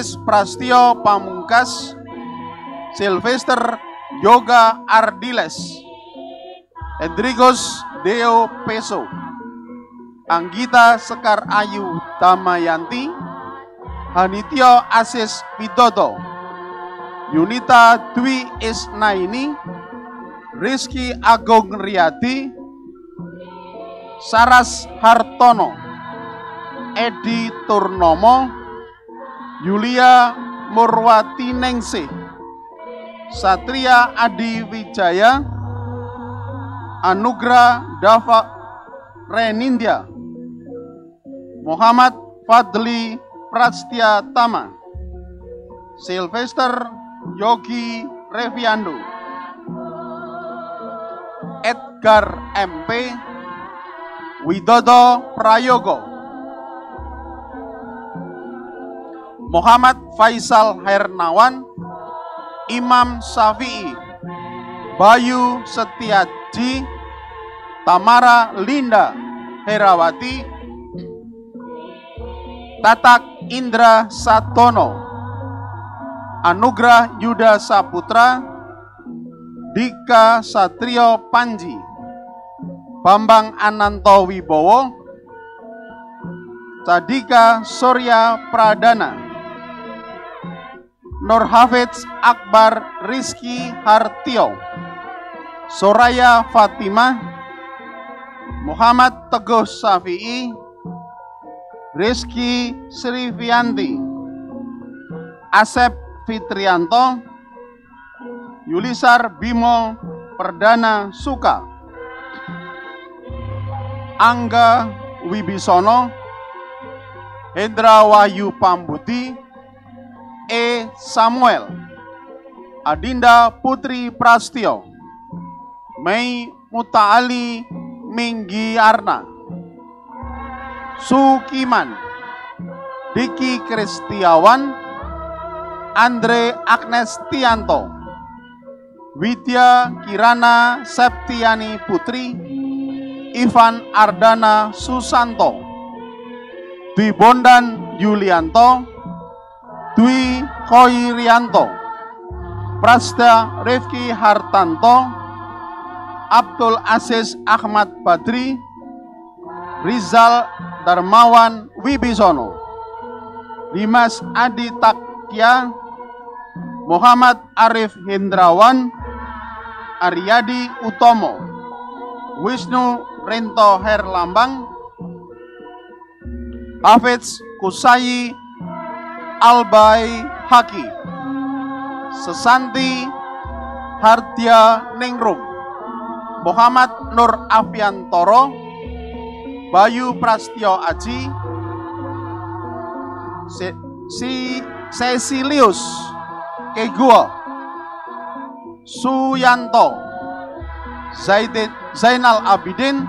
Aris Prastio Pamungkas, Sylvester Yoga Ardiles, Edrigos Deo Peso, Anggita Sekar Ayu Damayanti, Hanitio Asis Widodo, Yunita Dwi Isnaini, Rizky Agung Riyadi, Saras Hartono, Edi Turnomo, Yulia Murwati Ningsih, Satria Adi Wijaya, Anugrah Dava Renindya, Muhammad Fadli Prastya Tama, Sylvester Yogi Reviando, Edgar MP, Widodo Prayogo, Muhammad Faisal Hernawan, Imam Syafi'i, Bayu Setiaji, Tamara Linda Herawati, Tatak Indra Satono, Anugrah Yuda Saputra, Dika Satrio Panji, Bambang Ananto Wibowo, Cadika Surya Pradana, Nur Hafidz Akbar Rizky Hartio, Soraya Fatimah, Muhammad Teguh Safi'i, Rizky Srivianti, Asep Fitrianto, Yulisar Bimo Perdana Suka, Angga Wibisono, Hendra Wahyu Pambuti, E. Samuel, Adinda Putri Prastio, Mei Mutaali Minggi Arna, Sukiman, Diki Kristiawan, Andre Agnes Tianto, Widya Kirana Septiani Putri, Ivan Ardana Susanto, Dwi Bondan Yulianto, Dwi Khoirianto, Prasta Rifki Hartanto, Abdul Aziz Ahmad Badri, Rizal Darmawan Wibisono, Dimas Adi Takya, Muhammad Arif Hendrawan, Aryadi Utomo, Wisnu Rento Herlambang, Hafiz Kusayi Albai Haki, Sesanti Hardia Ningrum, Muhammad Nur Afiantoro, Bayu Prastio Aji, Se si Cecilius Keguo, Suyanto, Zaidin, Zainal Abidin,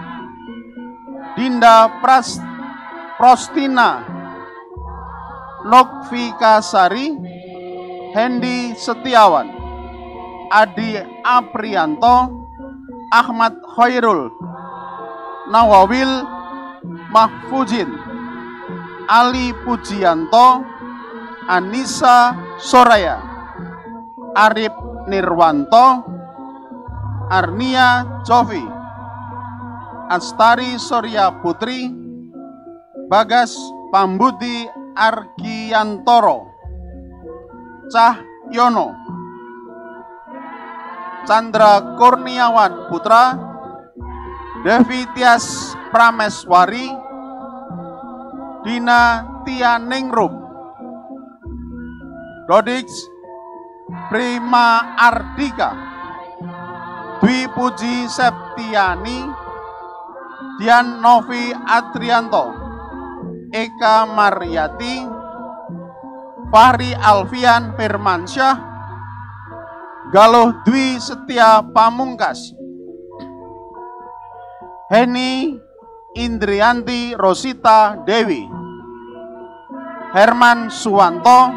Dinda Pras, Prostina, Nokvika Sari, Hendi Setiawan, Adi Aprianto, Ahmad Khairul, Nawawil Mahfuzin, Ali Pujianto, Anissa Soraya, Arif Nirwanto, Arnia Jovi, Astari Surya Putri, Bagas Pambudi Argiantoro, Cahyono, Chandra Kurniawan Putra, Devi Tias Prameswari, Dina Tianingrum, Dodix Prima Ardika, Dwi Puji Septiani, Dian Novi Adrianto, Eka Maryati, Fahri Alfian Firmansyah, Galuh Dwi Setia Pamungkas, Heni Indrianti Rosita Dewi, Herman Suwanto,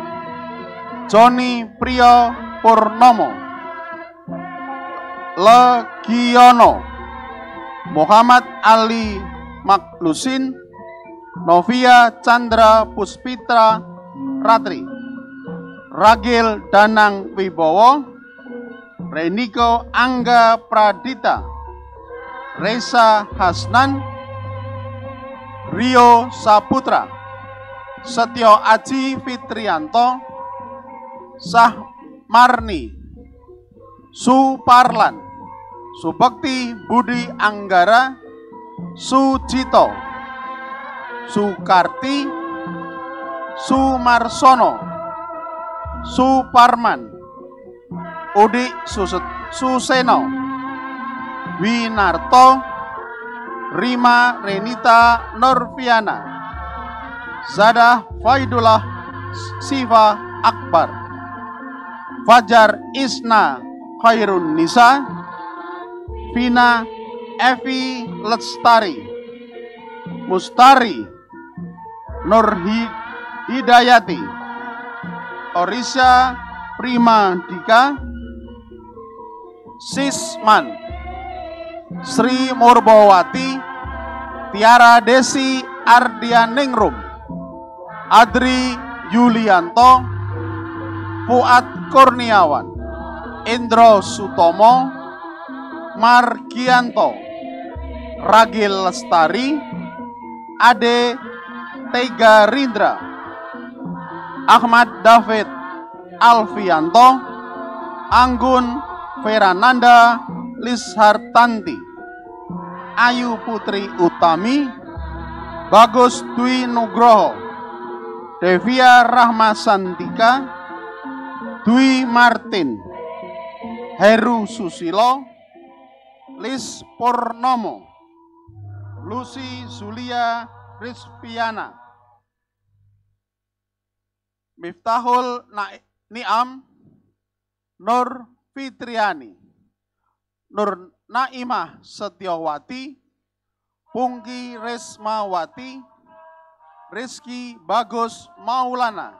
Joni Priyo Purnomo, Legiono, Muhammad Ali Maklusin, Novia Chandra Puspitra Ratri, Ragil Danang Wibowo, Reniko Angga Pradita, Reza Hasnan, Rio Saputra, Setio Aji Fitrianto, Sah Marni, Suparlan, Subekti Budi Anggara, Sujito, Sukarti, Sumarsono, Suparman, Udi Suset, Suseno, Winarto, Rima Renita Norviana, Zadah Faidullah Siva Akbar, Fajar Isna Khairun Nisa, Vina Evi Lestari, Mustari, Nur Hidayati, Orisa Prima Dika, Sisman, Sri Murbawati, Tiara Desi Ardianingrum, Adri Yulianto, Fuad Kurniawan, Indro Sutomo, Margianto, Ragil Lestari, Ade Tega Rindra, Ahmad David Alfianto, Anggun Ferananda Lishartanti, Ayu Putri Utami, Bagus Dwi Nugroho, Devia Rahma Santika, Dwi Martin, Heru Susilo, Lis Purnomo, Lucy Zulia Rizviana, Miftahul Niam, Nur Fitriani, Nur Naimah Setiawati, Pungki Resmawati, Rizky Bagus Maulana,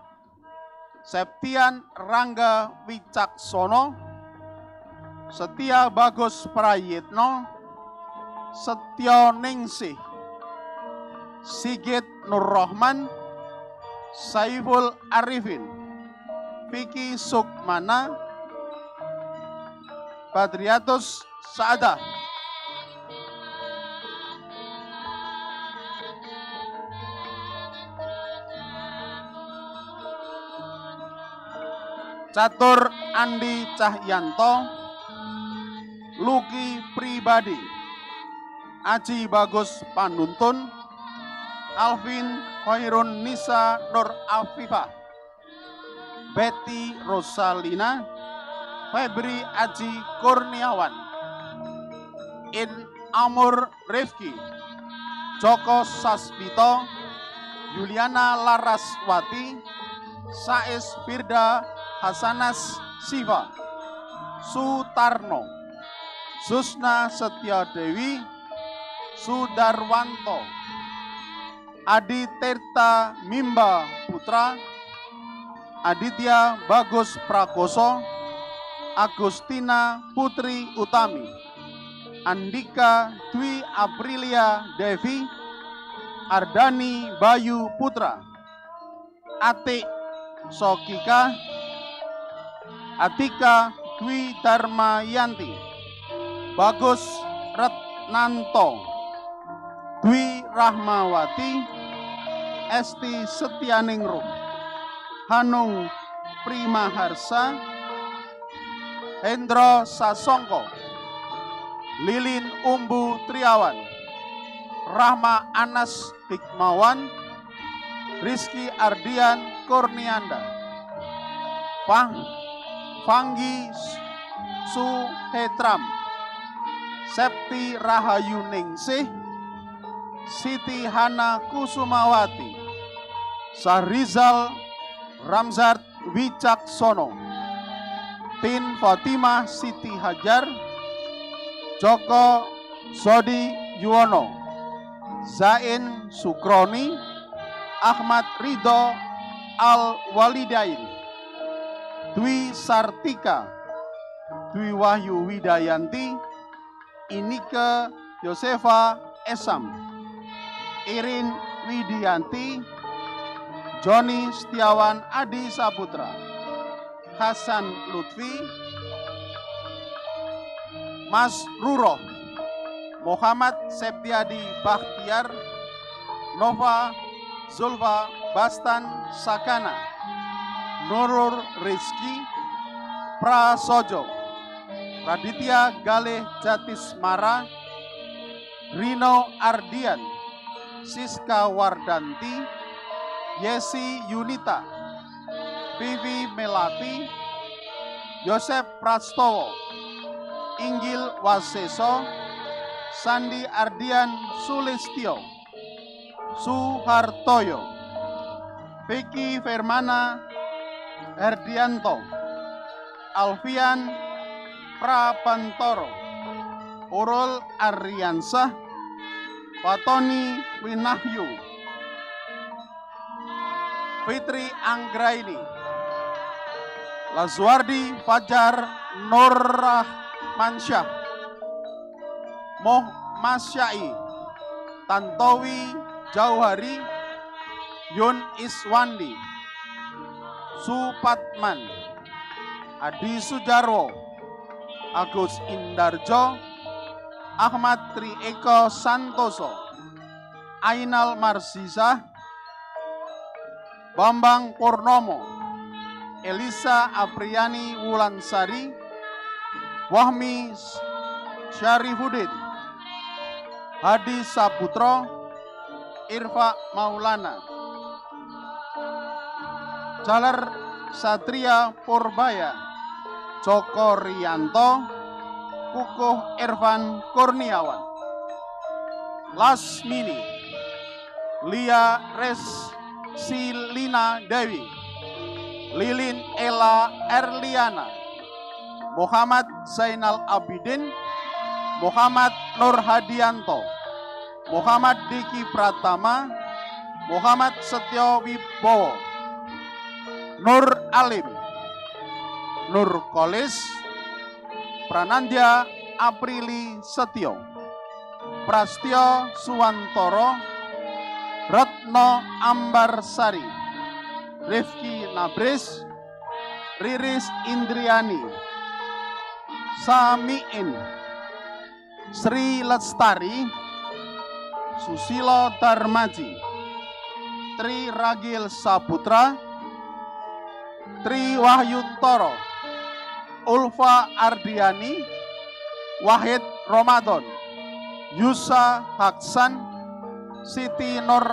Septian Rangga Wicaksono, Setia Bagus Prayitno, Setio Ningsih, Sigit Nur Rahman, Saiful Arifin, Vicky Sukmana, Badriatus Saadah, Catur Andi Cahyanto, Luki Pribadi, Aji Bagus Panuntun, Alvin Khairun Nisa Nur Afifah, Betty Rosalina, Febri Aji Kurniawan, In Amur Rifki, Joko Sasbito, Yuliana Laraswati, Sais Firda Hasanas Siva, Sutarno, Susna Setia Dewi, Sudarwanto, Adi Tirta Mimba Putra, Aditya Bagus Prakoso, Agustina Putri Utami, Andika Dwi Aprilia Devi, Ardani Bayu Putra, Atik Sokika, Atika Dwi Darmayanti, Bagus Retnanto, Dwi Rahmawati, Esti Setianingrum, Hanung Primaharsa, Hendro Sasongko, Lilin Umbu Triawan, Rahma Anas Hikmawan, Rizky Ardian Kurnianda, Fang, Fanggi Suhetram, Septi Rahayu Ningsih, Siti Hana Kusumawati, Sahrizal Ramzat Wicaksono, Tin Fatimah Siti Hajar, Joko Sodi Yuwono, Zain Sukroni, Ahmad Ridho Al Walidain, Dwi Sartika, Dwi Wahyu Widayanti, Inike Yosefa Esam, Irin Widianti, Joni Setiawan Adi Saputra, Hasan Lutfi, Mas Ruro, Muhammad Septiadi Bakhtiar, Nova Zulfa Bastan Sakana, Nurur Rizki, Prasojo, Raditya Galeh Jatismara, Rino Ardian, Siska Wardanti, Yesi Yunita, Vivi Melati, Yosef Prastowo, Inggil Waseso, Sandi Ardian Sulistio, Suhartoyo, Vicky Firmana Erdianto, Alfian Prapantoro, Urul Aryansah, Patoni Winahyu, Fitri Anggraini, Lazuardi Fajar Nurrah Mansyah, Moh Masyai, Tantowi Jauhari, Yun Iswandi, Supatman, Adi Sujarwo, Agus Indarjo, Ahmad Trieko Santoso, Ainal Marsisa, Bambang Purnomo, Elisa Apriani Wulansari, Wahmi Syarifuddin, Hadi Saputro, Irfa Maulana, Jalar Satria Purbaya, Joko Rianto, Kukuh Irfan Kurniawan, Lasmini, Lia Res Silina Dewi, Lilin Ella Erliana, Muhammad Zainal Abidin, Muhammad Nur Hadianto, Muhammad Diki Pratama, Muhammad Setio Wibowo, Nur Alim, Nur Kolis, Pranandya Aprili Setio, Prastio Suwantoro, Retno Ambarsari, Rifki Nabris, Riris Indriani, Samiin, Sri Lestari, Susilo Darmaji, Tri Ragil Saputra, Tri Wahyuntoro, Ulfa Ardiani, Wahid Ramadan, Yusa Haksan, Siti Nur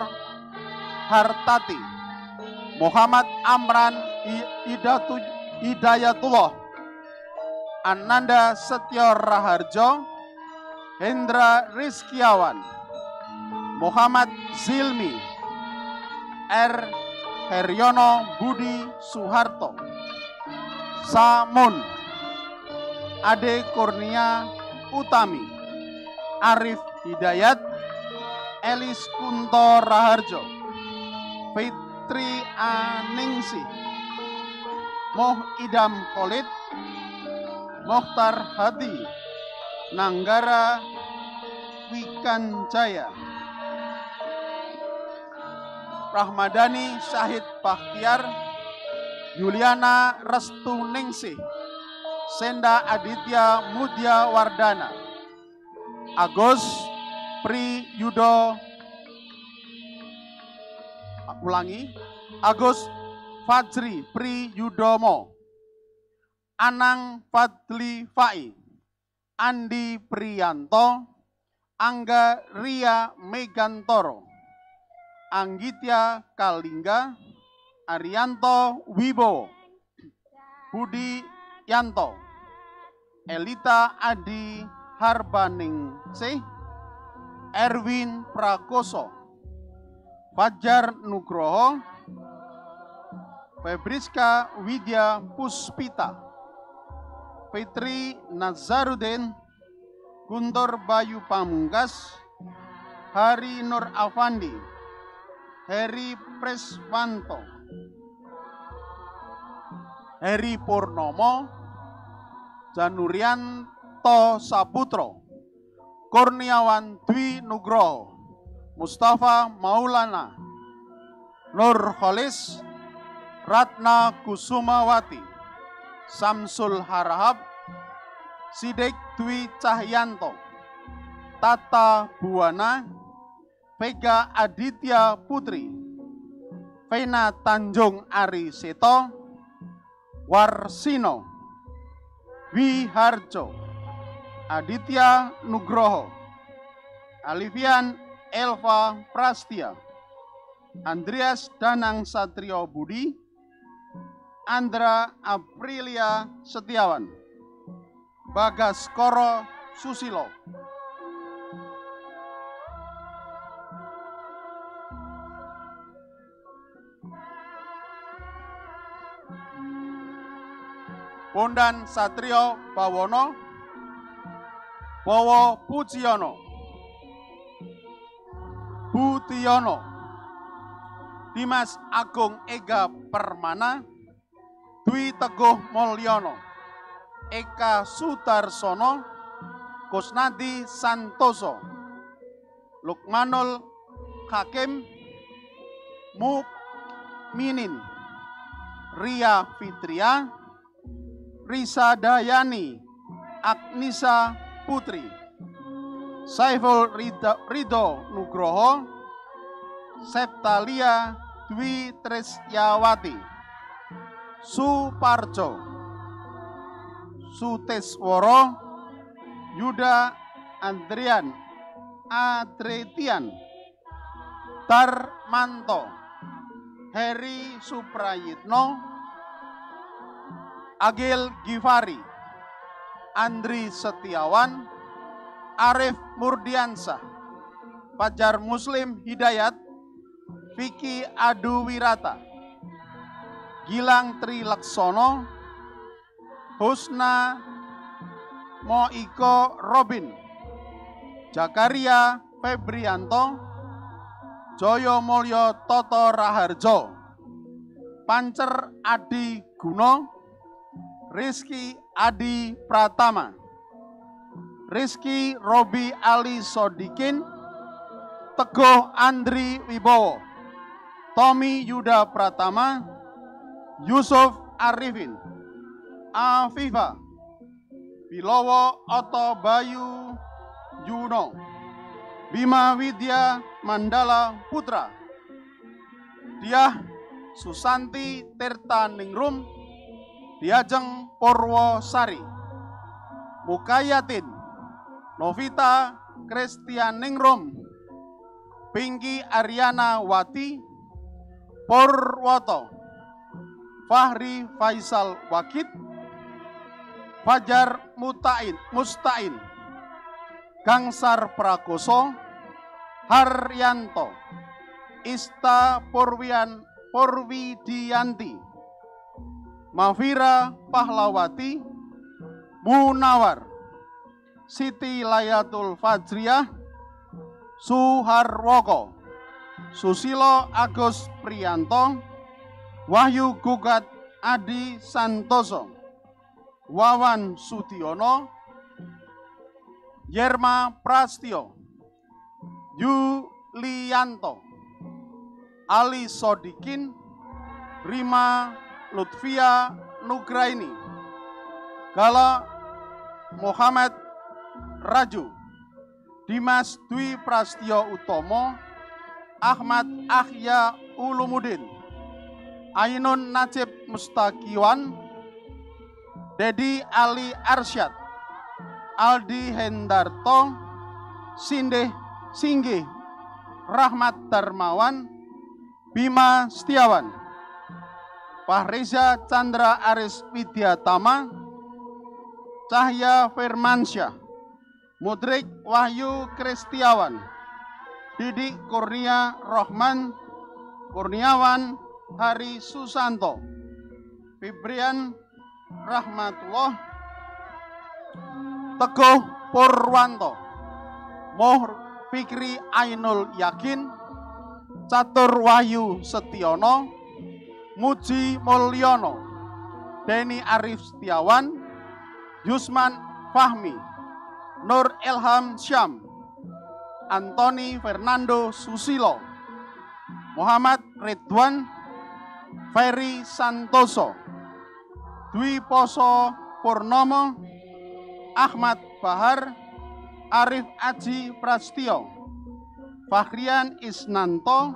Hartati, Muhammad Amran Hidayatullah, Ananda Setio Raharjo, Hendra Rizkiawan, Muhammad Zilmi, R. Heryono Budi Suharto, Samun, Ade Kurnia Utami, Arif Hidayat, Elis Kunto Raharjo, Fitri Aningsi, Moh Idam Kolit, Mokhtar Hadi, Nanggara Wikancaya, Rahmadani Syahid Bakhtiar, Restu Ningsih, Senda Aditya Mudya Wardana, Agus Pri Yudo. Ulangi. Agus Fajri Pri Yudomo. Anang Fadli Fai. Andi Priyanto. Angga Ria Megantoro. Anggitya Kalingga. Arianto Wibowo Budi Yanto. Elita Adi Harbaningsih Erwin Prakoso, Fajar Nugroho, Febriska Widya Puspita, Fitri Nazarudin, Guntur Bayu Pamungkas, Hari Nur Afandi, Heri Preswanto, Heri Purnomo, Janurianto Saputro, Kurniawan Dwi Nugroho, Mustafa Maulana, Nur Kholis, Ratna Kusumawati, Samsul Harahap, Sidik Dwi Cahyanto, Tata Buwana, Vega Aditya Putri, Vena Tanjung Ari Seto, Warsino, Wiharjo, Aditya Nugroho, Alivian Elva Prastia, Andreas Danang Satrio Budi, Andra Aprilia Setiawan, Bagas Koro Susilo. Bondan Satrio Bawono, Bowo Pujiono, Butiono, Dimas Agung Ega Permana, Dwi Teguh Mulyono, Eka Sutarsono, Kusnadi Santoso, Lukmanul Hakim, Mukminin, Ria Fitria, Risa Dayani, Agnisa Putri, Saiful Ridho, Ridho Nugroho, Septalia Dwi Trisyawati, Suparjo, Sutesworo, Yuda Andrian, Adretian, Darmanto, Heri Suprayitno, Agil Givari, Andri Setiawan, Arif Murdiansah, Fajar Muslim Hidayat, Vicky Adu Wirata, Gilang Trilaksono, Husna Moiko Robin, Jakaria Febrianto, Joyo Mulyo Toto Raharjo, Pancer Adi Guno, Rizky Adi Pratama, Rizky Robi Ali Sodikin, Teguh Andri Wibowo, Tommy Yuda Pratama, Yusuf Arifin, Afifa, Bilowo Oto Bayu Yuno, Bima Widya Mandala Putra, Diah Susanti Tirta Ningrum, Diajeng Purwosari, Mukayatin, Novita Christian Ningrum, Pinky Ariana Wati, Purwoto, Fahri Faisal Wakid, Fajar Mutain, Mustain, Gangsar Prakoso, Haryanto, Ista Purwian Purwidianti, Mafira Pahlawati, Munawar, Siti Layatul Fajriyah, Suharwoko, Susilo Agus Prianto, Wahyu Gugat Adi Santoso, Wawan Sutiono, Yerma Prastio, Yulianto, Ali Sodikin, Rima Lutfia Nugraini, Gala Muhammad Raju, Dimas Dwi Prastio Utomo, Ahmad Ahya Ulumudin, Ainun Najib Mustaqiwan, Dedi Ali Arsyad, Aldi Hendarto, Sindeh Singgih, Rahmat Darmawan, Bima Setiawan, Fahriza Chandra Aris Widyatama, Cahya Firmansyah, Mudrik Wahyu Kristiawan, Didik Kurnia Rohman, Kurniawan Hari Susanto, Fibrian Rahmatullah, Teguh Purwanto, Moh Fikri Ainul Yakin, Catur Wahyu Setiono, Muji Mulyono, Denny Arif Setiawan, Yusman Fahmi, Nur Ilham Syam, Antoni Fernando Susilo, Muhammad Ridwan, Ferry Santoso, Dwi Poso Purnomo, Ahmad Bahar, Arif Aji Prastio, Fahrian Isnanto,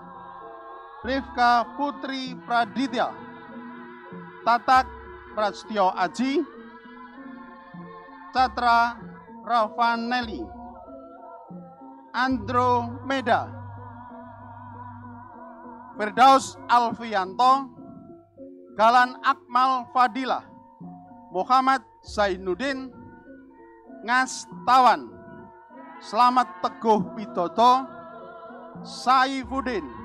Rifka Putri Praditya, Tatak Prastio Aji, Catra Ravanelli, Andromeda, Firdaus Alfianto, Galan Akmal Fadilah, Muhammad Zainuddin, Ngastawan, Selamat Teguh Widodo, Saifuddin,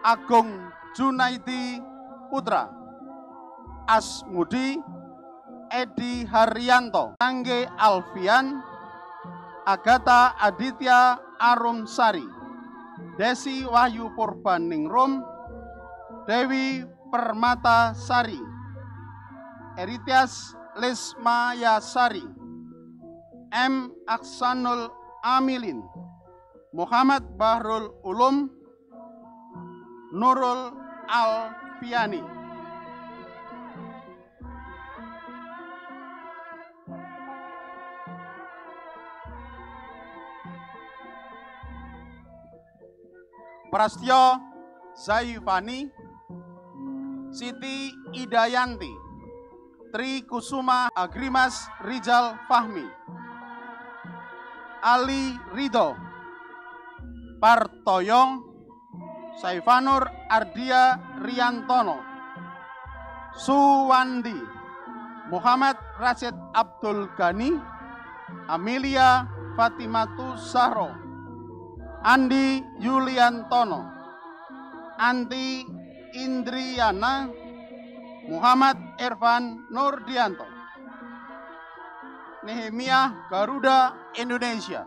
Agung Junaidi Putra, Asmudi, Edi Haryanto, Angge Alfian, Agatha Aditya Arum Sari, Desi Wahyu Purbaningrum, Dewi Permata Sari, Eritias Lesmaya Sari, M. Aksanul Amilin, Muhammad Bahrul Ulum, Nurul Alfiani. Prastyo Zaifani, Siti Idayanti, Tri Kusuma Agrimas Rijal Fahmi, Ali Ridho, Partoyong, Saifanur Ardia Riantono, Suwandi, Muhammad Rashid Abdul Ghani, Amelia Fatimatu Sahro, Andi Yuliantono, Anti Indriana, Muhammad Irfan Nurdianto, Nehemia Garuda Indonesia,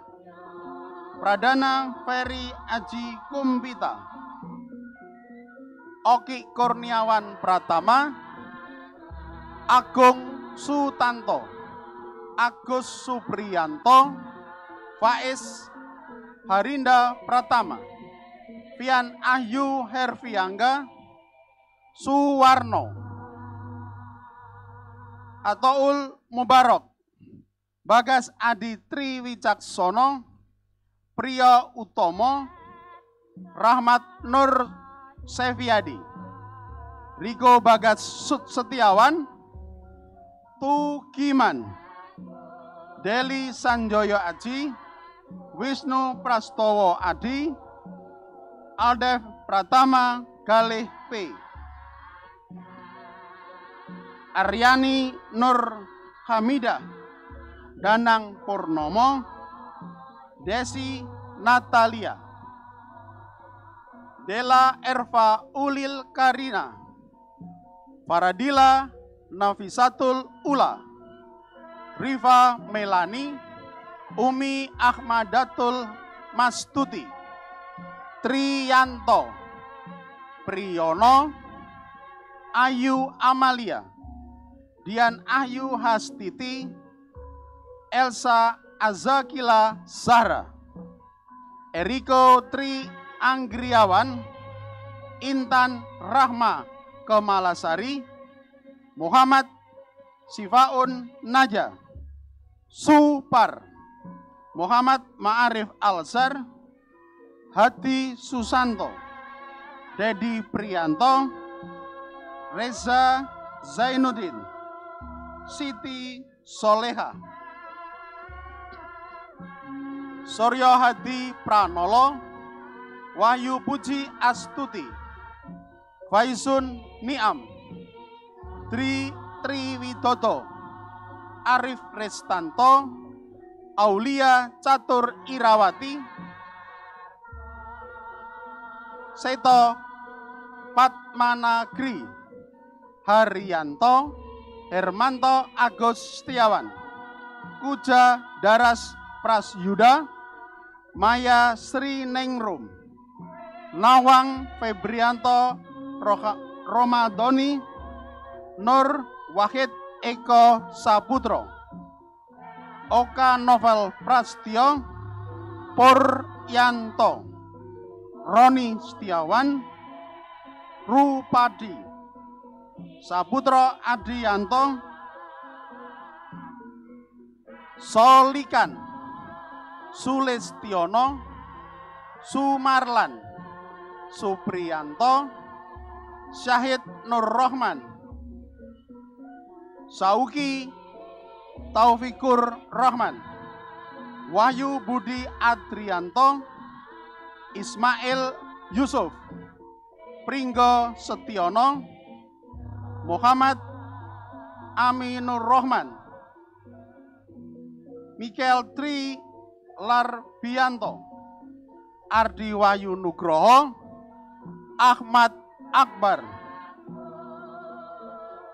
Pradana Ferry Aji Kumpita, Oki Kurniawan Pratama, Agung Sutanto, Agus Supriyanto, Faiz Harinda Pratama, Pian Ahyu Herviangga, Suwarno, Atoul Mubarok, Bagas Adi Triwicaksono, Priya Utomo, Rahmat Nur Seviadi, Riko Bagas Sut Setiawan, Tukiman, Deli Sanjoyo Aji, Wisnu Prastowo Adi, Aldef Pratama Galih P. Aryani Nur Hamidah, Danang Purnomo, Desi Natalia, Dela Erva Ulil Karina, Faradila Nafisatul Ula, Riva Melani, Umi Ahmadatul Mastuti, Triyanto, Priyono, Ayu Amalia, Dian Ayu Hastiti, Elsa Azakila Zahra, Eriko Tri Anggriawan, Intan Rahma Kemalasari, Muhammad Sifaun Naja, Supar, Muhammad Ma'arif Alzar, Hati Susanto, Dedi Prianto, Reza Zainuddin, Siti Soleha, Suryo Hadi Pranolo, Wahyu Puji Astuti, Faisun Niam, Tri Triwidodo, Arif Restanto, Aulia Catur Irawati, Seto Patmanagri, Haryanto, Hermanto Agus Setiawan, Kuja Daras Prasyuda, Maya Sri Nengrum, Nawang Febrianto Roha, Romadoni, Nur Wahid Eko Saputro, Oka Novel Prastio, Puryanto, Roni Setiawan, Rupadi, Saputra Adianto Solikan Sulistiono Sumarlan Supriyanto Syahid Nur Rahman Sauki Taufikur Rahman Wahyu Budi Adrianto Ismail Yusuf Pringgo Setiono Muhammad Aminur Rahman Michael Tri Larbianto Ardi Wahyu Nugroho Ahmad Akbar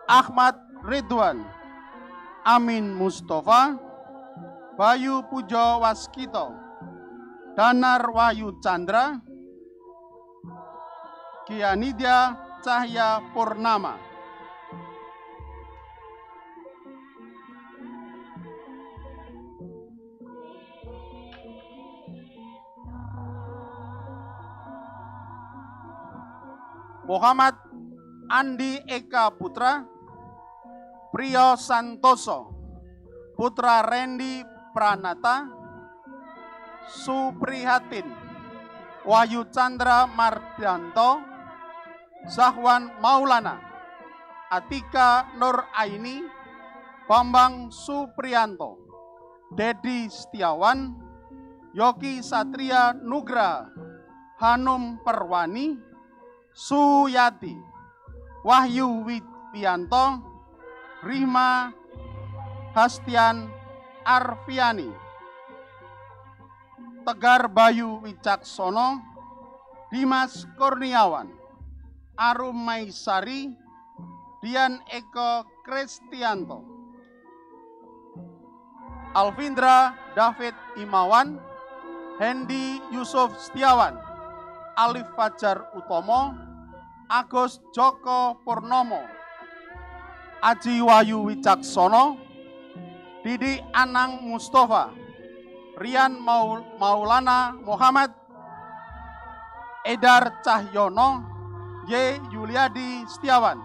Ahmad Ridwan Amin Mustafa Bayu Pujo Waskito Danar Wahyu Chandra Kianidya Cahya Purnama Muhammad Andi Eka Putra, Priyo Santoso, Putra Rendi Pranata, Suprihatin, Wahyu Chandra Mardianto, Zahwan Maulana, Atika Nur Aini, Bambang Suprianto, Dedi Setiawan, Yogi Satria Nugra, Hanum Perwani, Suyati, Wahyu Widianto, Rima Hastian Arfiani, Tegar Bayu Wicaksono, Dimas Kurniawan, Arum Maisari, Dian Eko Kristianto, Alvindra David Imawan, Hendi Yusuf Setiawan, Alif Fajar Utomo, Agus Joko Purnomo, Aji Wayu Wicaksono, Didi Anang Mustafa, Rian Maul Maulana Muhammad, Edar Cahyono, Y. Yuliadi Setiawan,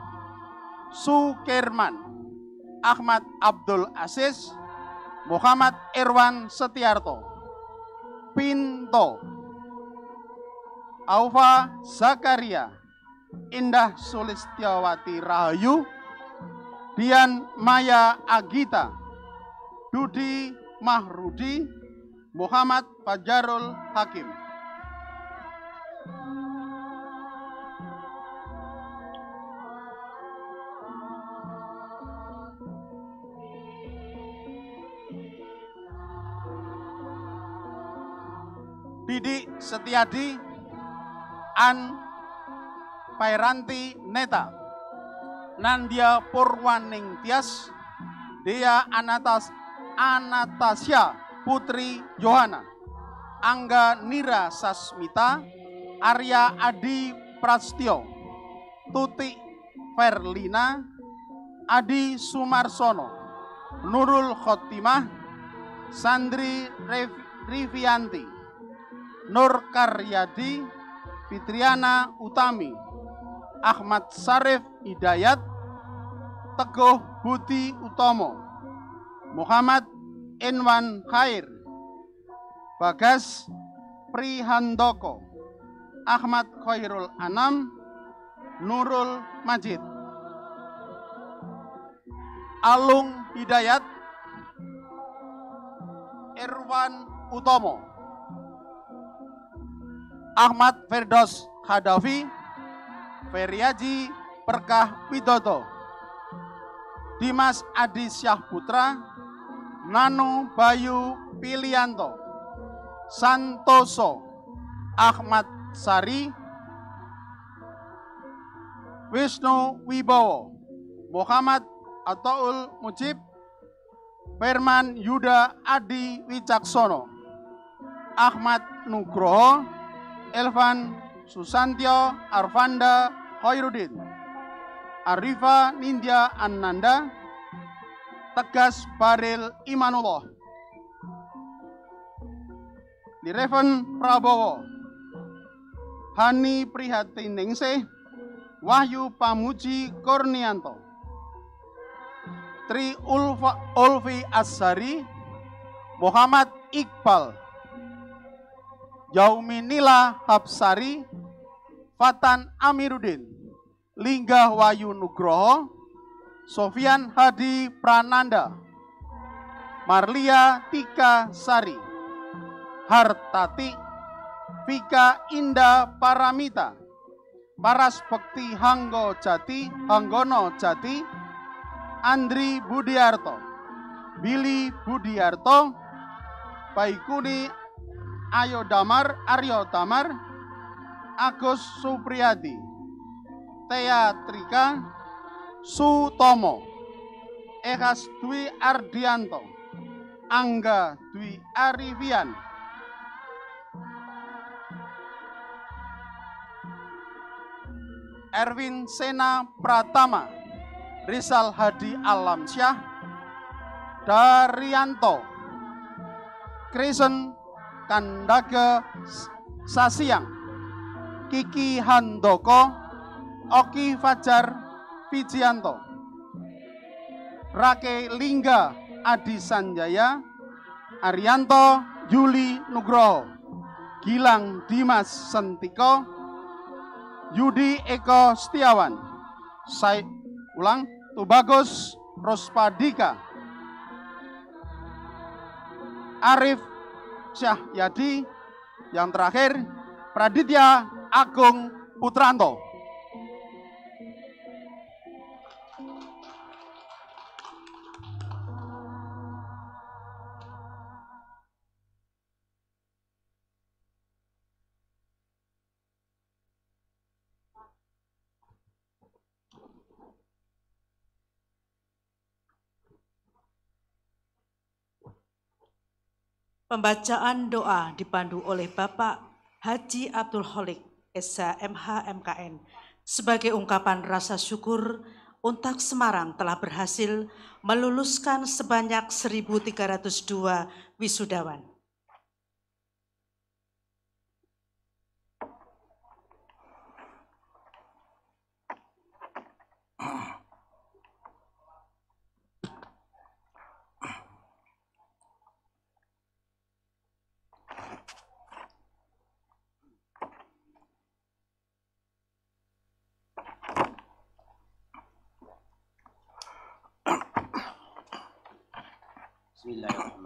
Sukirman, Ahmad Abdul Aziz, Muhammad Irwan Setiarto, Pinto, Aufa Zakaria, Indah Sulistiawati Rahayu, Dian Maya Agita, Dudi Mahrudi, Muhammad Fajarul Hakim. Didi Setiadi, An Pairanti Neta, Nandia Purwaning Tias, Dea Anatas Anastasia Putri Johanna, Angga Nira Sasmita, Arya Adi Prastio, Tuti Verlina, Adi Sumarsono, Nurul Khotimah, Sandri Rivianti, Nur Karyadi, Fitriana Utami, Ahmad Sarif Hidayat, Teguh Budi Utomo, Muhammad Inwan Khair, Bagas Prihandoko, Ahmad Khairul Anam, Nurul Majid, Alung Hidayat, Irwan Utomo, Ahmad Firdos Khadafi, Feriaji Perkah Widodo, Dimas Adi Syah Putra, Nano Bayu Pilianto, Santoso, Ahmad Sari, Wisnu Wibowo, Muhammad Ataul Mujib, Firman Yuda Adi Wicaksono, Ahmad Nugroho, Elvan Susantyo Arvanda Khairuddin, Arifa Nindya Ananda, Tegas Baril Imanullah, Direven Prabowo, Hani Prihatin Ningsih, Wahyu Pamuji Kurnianto. Tri Ulfa, Ulfi Asari Muhammad Iqbal. Yauminila Habsari Fatan Amiruddin. Lingga Wayu Nugroho. Sofian Hadi Prananda. Marlia Tika Sari. Hartati Vika Indah Paramita. Paras Bekti Hanggo Jati Hanggono Jati. Andri Budiarto, Billy Budiarto, Baikuni Ayo Damar, Aryo Damar, Agus Supriyadi, Teatrika, Sutomo, Ekas Dwi Ardianto, Angga Dwi Arivian, Erwin Sena Pratama, Rizal Hadi Alamsyah, Daryanto, Krisen Kandaga Sasiang, Kiki Handoko, Oki Fajar Vijianto, Rake Lingga Adi Sanjaya, Arianto Yuli Nugroho, Gilang Dimas Sentiko, Yudi Eko Setiawan, Saya ulang Tubagus Rospadika, Arif Syahyadi, yang terakhir Praditya Agung Putranto. Pembacaan doa dipandu oleh Bapak Haji Abdul Holik, SH MH MKN, sebagai ungkapan rasa syukur Untak Semarang telah berhasil meluluskan sebanyak 1.302 wisudawan. Bismillahirrahmanirrahim.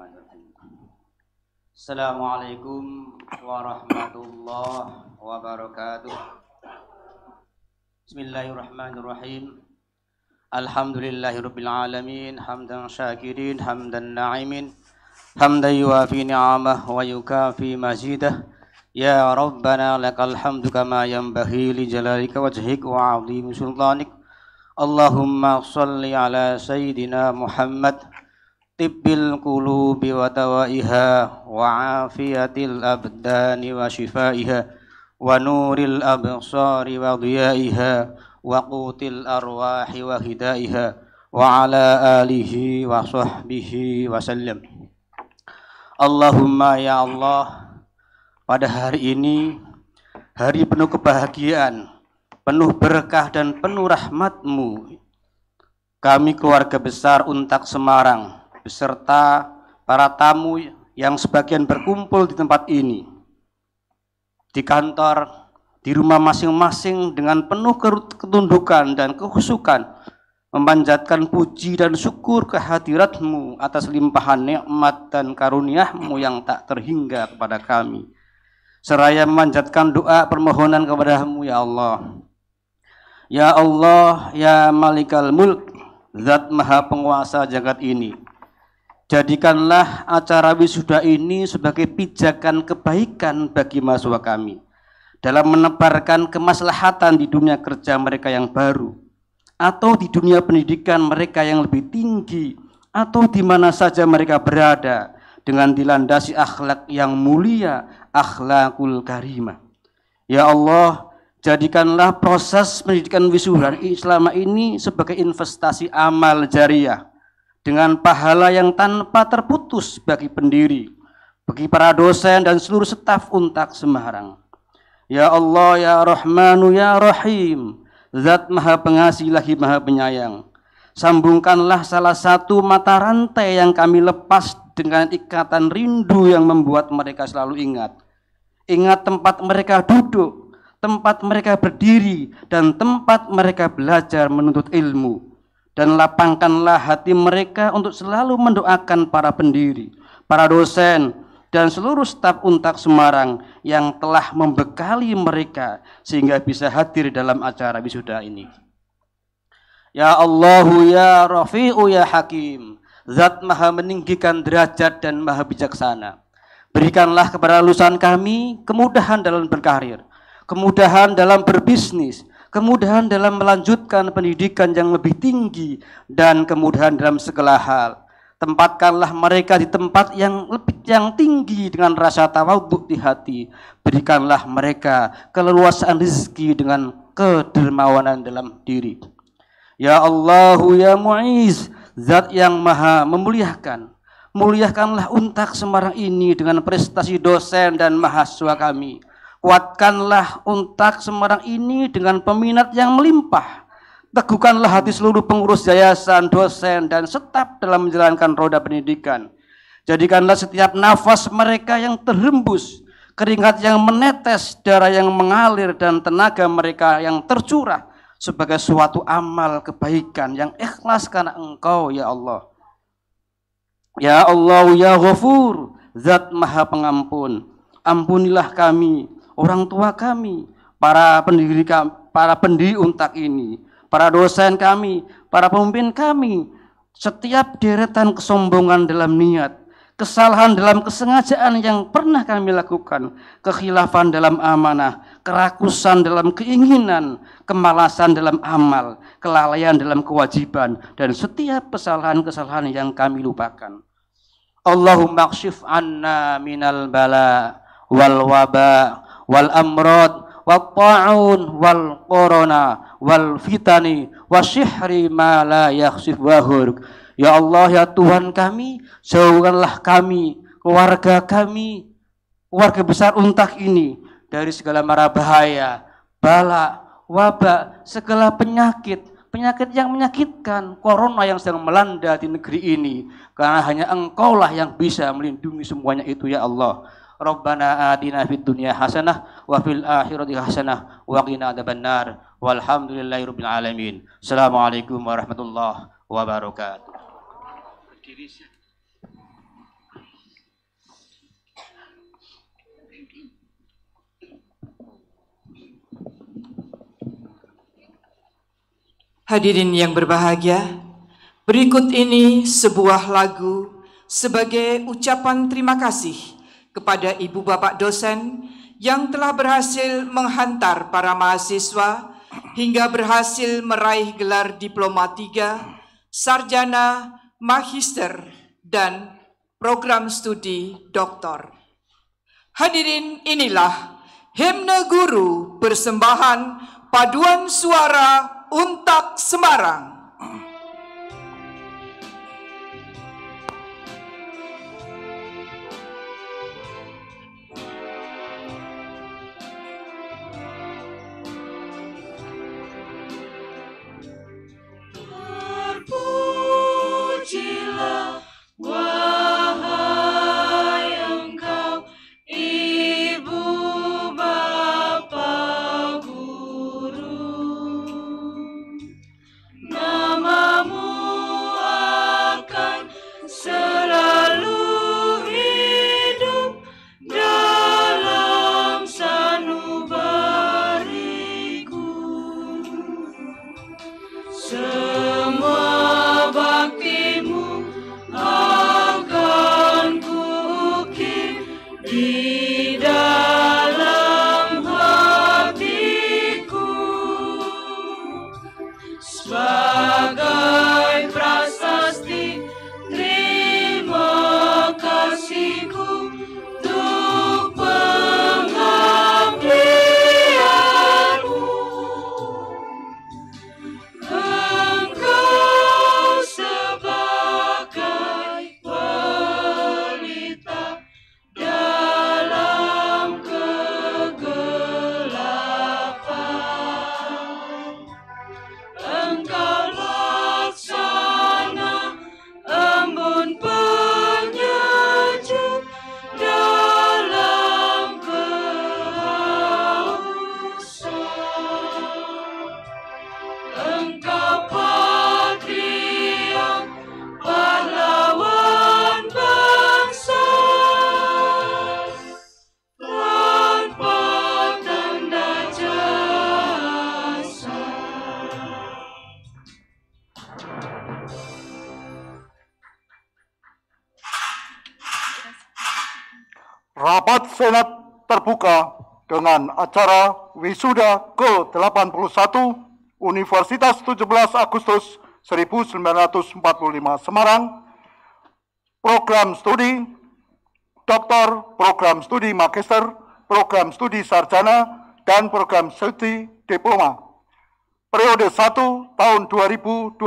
Assalamualaikum warahmatullahi wabarakatuh. Bismillahirrahmanirrahim. Alhamdulillahirabbil alamin hamdan syakirin hamdan na'imin hamdan yuafi ni'amah wa yukafi mazidah Ya Rabbana lakal hamdu kama yanbaghi li jalalika wajhik wa 'azimi sultanik Allahumma salli ala sayyidina Muhammad tibbil qulubi wa tawaiha wa afiyatil abdani wa shifaiha wa nuril absari wa diyaiha wa qutil arwahi wa hidaiha wa ala alihi wa sahbihi wa sallam Allahumma ya Allah pada hari ini hari penuh kebahagiaan penuh berkah dan penuh rahmatmu kami keluarga besar Untak Semarang beserta para tamu yang sebagian berkumpul di tempat ini, di kantor, di rumah masing-masing dengan penuh ketundukan dan kehusukan, memanjatkan puji dan syukur kehadiratmu atas limpahan nikmat dan karuniamu yang tak terhingga kepada kami. Seraya memanjatkan doa permohonan kepadamu ya Allah. Ya Allah, ya Malikal Mulk, Zat Maha Penguasa jagat ini. Jadikanlah acara wisuda ini sebagai pijakan kebaikan bagi mahasiswa kami dalam menebarkan kemaslahatan di dunia kerja mereka yang baru atau di dunia pendidikan mereka yang lebih tinggi atau di mana saja mereka berada dengan dilandasi akhlak yang mulia, akhlakul karimah. Ya Allah, jadikanlah proses pendidikan wisuda selama ini sebagai investasi amal jariah dengan pahala yang tanpa terputus bagi pendiri, bagi para dosen dan seluruh staf Untak Semarang. Ya Allah, Ya Rahmanu, Ya Rahim, Zat maha pengasih lagi maha penyayang. Sambungkanlah salah satu mata rantai yang kami lepas dengan ikatan rindu yang membuat mereka selalu ingat. Ingat tempat mereka duduk, tempat mereka berdiri, dan tempat mereka belajar menuntut ilmu. Dan lapangkanlah hati mereka untuk selalu mendoakan para pendiri, para dosen, dan seluruh staf Untak Semarang yang telah membekali mereka sehingga bisa hadir dalam acara wisuda ini. Ya Allahu ya Rafi'u ya Hakim. Zat maha meninggikan derajat dan maha bijaksana. Berikanlah kepada lulusan kami kemudahan dalam berkarir, kemudahan dalam berbisnis, kemudahan dalam melanjutkan pendidikan yang lebih tinggi, dan kemudahan dalam segala hal. Tempatkanlah mereka di tempat yang lebih yang tinggi dengan rasa tawaduk di hati. Berikanlah mereka keleluasaan rezeki dengan kedermawanan dalam diri. Ya Allah, ya Mu'iz, zat yang maha memuliakan. Muliakanlah untak Semarang ini dengan prestasi dosen dan mahasiswa kami. Kuatkanlah untak Semarang ini dengan peminat yang melimpah. Teguhkanlah hati seluruh pengurus yayasan, dosen, dan staf dalam menjalankan roda pendidikan. Jadikanlah setiap nafas mereka yang terhembus, keringat yang menetes, darah yang mengalir, dan tenaga mereka yang tercurah sebagai suatu amal kebaikan yang ikhlas karena Engkau ya Allah. Ya Allah ya Ghafur, Zat Maha Pengampun. Ampunilah kami, orang tua kami, para pendiri para pendiri untak ini, para dosen kami, para pemimpin kami, setiap deretan kesombongan dalam niat, kesalahan dalam kesengajaan yang pernah kami lakukan, kekhilafan dalam amanah, kerakusan dalam keinginan, kemalasan dalam amal, kelalaian dalam kewajiban, dan setiap kesalahan-kesalahan yang kami lupakan. Allahumma anna minal bala wal waba wal amrod wal ta'un wal corona wal fitani wasyihri ma la yakhsif wahurk Ya Allah ya Tuhan kami, jauhkanlah kami, keluarga kami, keluarga besar untak ini dari segala mara bahaya, bala, wabak, segala penyakit, penyakit yang menyakitkan, corona yang sedang melanda di negeri ini. Karena hanya engkaulah yang bisa melindungi semuanya itu ya Allah. Rabbana atina fid dunya hasanah wa fil akhirati hasanah wa qina adzabannar. Walhamdulillahirabbil alamin. Assalamualaikum warahmatullahi wabarakatuh. Hadirin yang berbahagia, berikut ini sebuah lagu sebagai ucapan terima kasih kepada ibu bapak dosen yang telah berhasil menghantar para mahasiswa hingga berhasil meraih gelar diploma 3, sarjana, magister, dan program studi doktor. Hadirin inilah himne guru persembahan paduan suara Untak Semarang. Acara wisuda ke-81 Universitas 17 Agustus 1945 Semarang, program studi doktor, program studi magister, program studi sarjana, dan program studi diploma. Periode 1 tahun 2020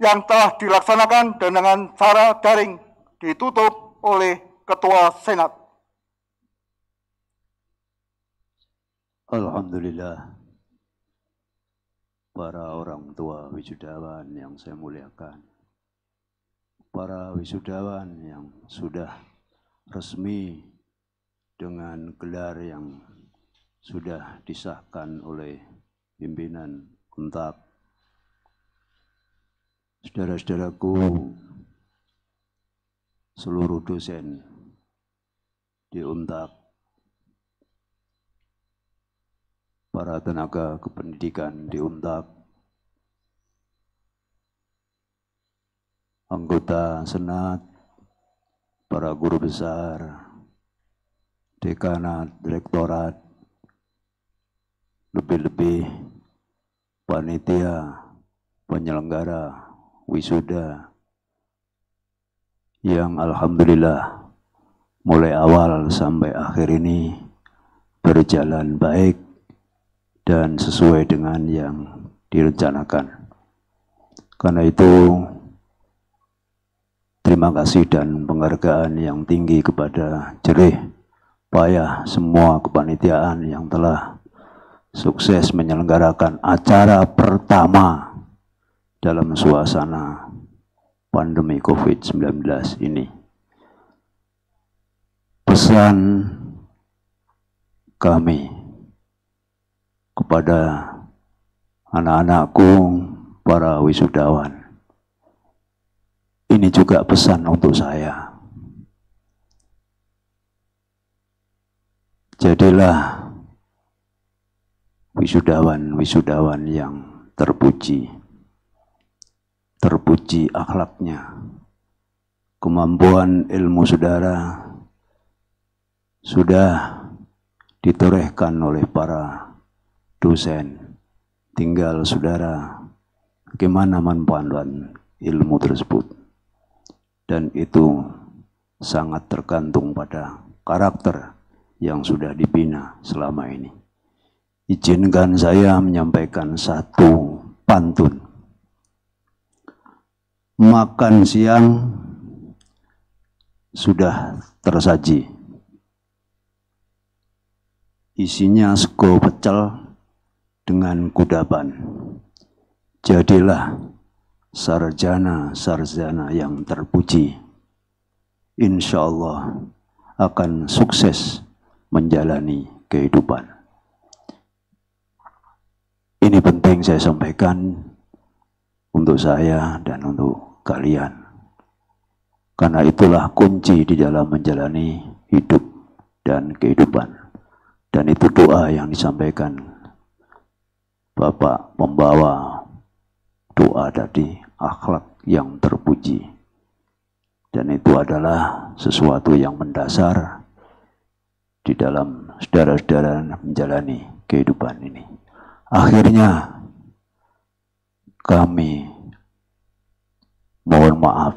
yang telah dilaksanakan dengan cara daring ditutup oleh Ketua Senat. Alhamdulillah. Para orang tua wisudawan yang saya muliakan. Para wisudawan yang sudah resmi dengan gelar yang sudah disahkan oleh pimpinan UNTAP saudara-saudaraku seluruh dosen di UNTAK, para tenaga kependidikan di anggota senat, para guru besar, dekanat, direktorat, lebih-lebih panitia, penyelenggara, wisuda, yang Alhamdulillah mulai awal sampai akhir ini berjalan baik dan sesuai dengan yang direncanakan. Karena itu, terima kasih dan penghargaan yang tinggi kepada jerih payah semua kepanitiaan yang telah sukses menyelenggarakan acara pertama dalam suasana pandemi COVID-19 ini pesan kami kepada anak-anakku, para wisudawan. Ini juga pesan untuk saya. Jadilah wisudawan-wisudawan yang terpuji. Terpuji akhlaknya, kemampuan ilmu saudara, sudah ditorehkan oleh para dosen. Tinggal saudara bagaimana manfaatkan ilmu tersebut. Dan itu sangat tergantung pada karakter yang sudah dibina selama ini. Izinkan saya menyampaikan satu pantun. Makan siang sudah tersaji isinya sego pecel dengan kudapan. Jadilah sarjana-sarjana yang terpuji. Insya Allah akan sukses menjalani kehidupan. Ini penting saya sampaikan untuk saya dan untuk kalian. Karena itulah kunci di dalam menjalani hidup dan kehidupan. Dan itu doa yang disampaikan Bapak membawa doa tadi akhlak yang terpuji. Dan itu adalah sesuatu yang mendasar di dalam saudara-saudara menjalani kehidupan ini. Akhirnya kami mohon maaf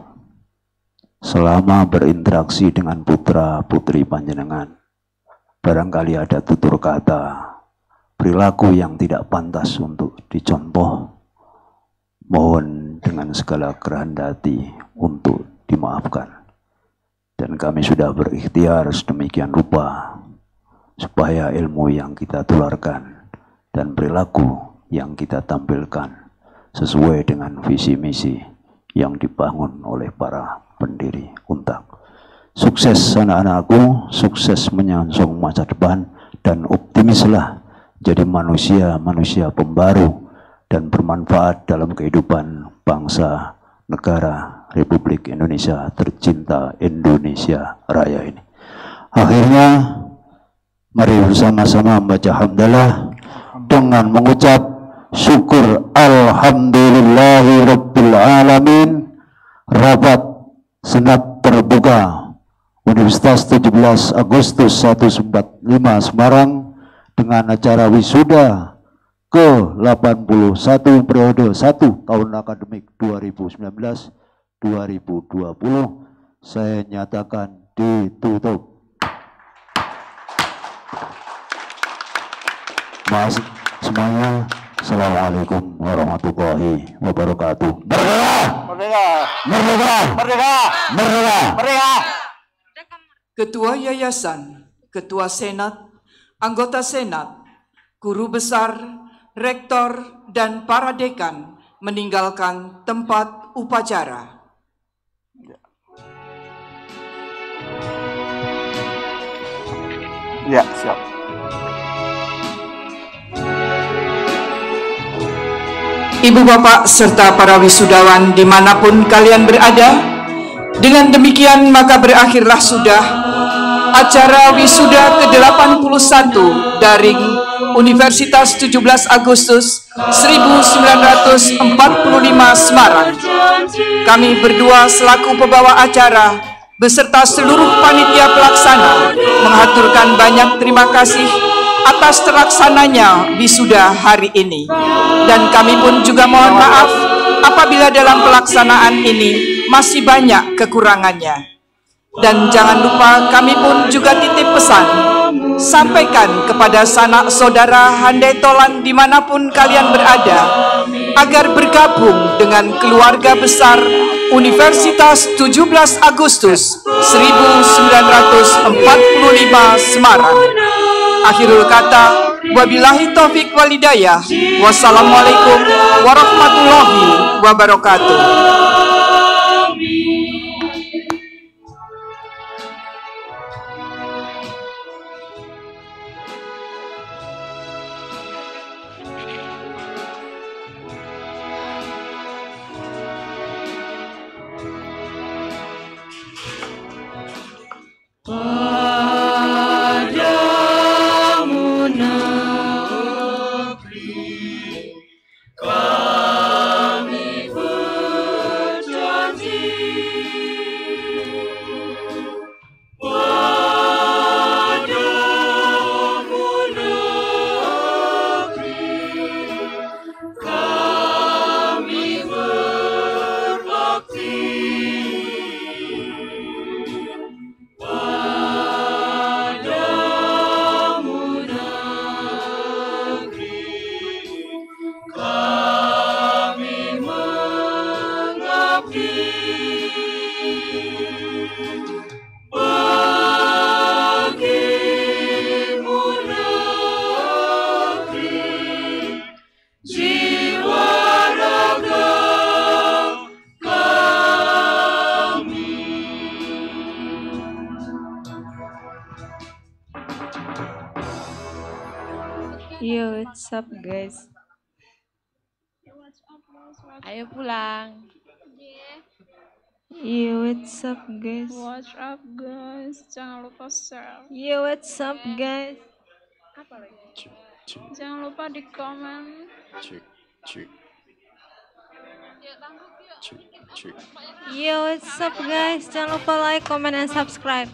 selama berinteraksi dengan putra putri panjenengan barangkali ada tutur kata, perilaku yang tidak pantas untuk dicontoh, mohon dengan segala kerendahan hati untuk dimaafkan. Dan kami sudah berikhtiar sedemikian rupa, supaya ilmu yang kita tularkan dan perilaku yang kita tampilkan sesuai dengan visi misi yang dibangun oleh para pendiri untak. Sukses anak-anakku, sukses menyongsong masa depan, dan optimislah jadi manusia-manusia pembaru dan bermanfaat dalam kehidupan bangsa, negara, Republik Indonesia tercinta Indonesia Raya ini. Akhirnya, mari bersama-sama membaca hamdalah dengan mengucap syukur Alhamdulillahi Rabbil Alamin rapat senat terbuka Universitas 17 Agustus 145 Semarang dengan acara wisuda ke-81 periode 1 tahun akademik 2019-2020 saya nyatakan ditutup. Mas semuanya, Assalamualaikum warahmatullahi wabarakatuh. Merdeka! Merdeka! Merdeka! Merdeka! Merdeka! Merdeka! Ketua Yayasan, Ketua Senat, anggota Senat, guru besar, rektor, dan para dekan meninggalkan tempat upacara. Ya, siap. Ibu bapak serta para wisudawan di mana pun kalian berada, dengan demikian maka berakhirlah sudah acara wisuda ke-81 daring Universitas 17 Agustus 1945 Semarang. Kami berdua selaku pembawa acara beserta seluruh panitia pelaksana mengaturkan banyak terima kasih atas terlaksananya wisuda hari ini. Dan kami pun juga mohon maaf apabila dalam pelaksanaan ini masih banyak kekurangannya. Dan jangan lupa kami pun juga titip pesan. Sampaikan kepada sanak saudara handai tolan di mana pun kalian berada Agar bergabung dengan keluarga besar Universitas 17 Agustus 1945 Semarang. Akhirul kata Wabillahi taufik walidayah Wassalamualaikum warahmatullahi wabarakatuh Ayo pulang. Yo, what's up guys? Watch up guys, jangan lupa share. Yo, what's up guys? Jangan lupa di komen. Yo, what's up guys? Jangan lupa like, comment, and subscribe.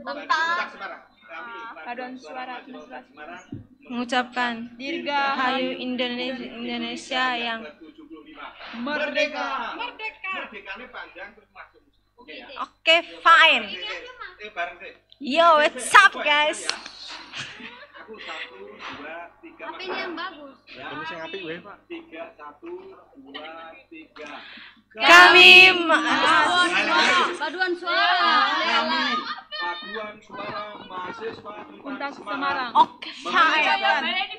tentang Paduan suara mengucapkan Dirgahayu Indonesia, Indonesia yang Merdeka. Oke, fine. Yo, what's up guys? HP-nya yang bagus. sing apik wae Pak Kami ma- Paduan suara. Untuk Semarang. Oke, fine.